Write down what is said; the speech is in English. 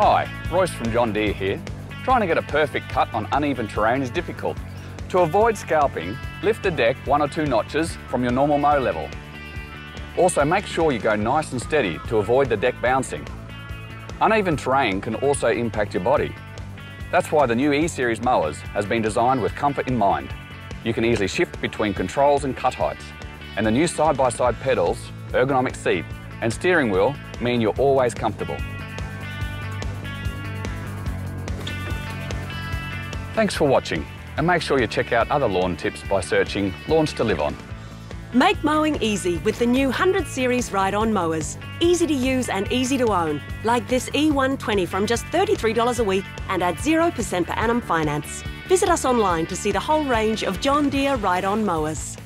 Hi, Royce from John Deere here. Trying to get a perfect cut on uneven terrain is difficult. To avoid scalping, lift the deck one or two notches from your normal mow level. Also make sure you go nice and steady to avoid the deck bouncing. Uneven terrain can also impact your body. That's why the new E-Series mowers has been designed with comfort in mind. You can easily shift between controls and cut heights. And the new side-by-side -side pedals, ergonomic seat and steering wheel mean you're always comfortable. Thanks for watching and make sure you check out other lawn tips by searching Lawns to Live On. Make mowing easy with the new 100 Series Ride-On mowers. Easy to use and easy to own, like this E120 from just $33 a week and at 0% per annum finance. Visit us online to see the whole range of John Deere Ride-On mowers.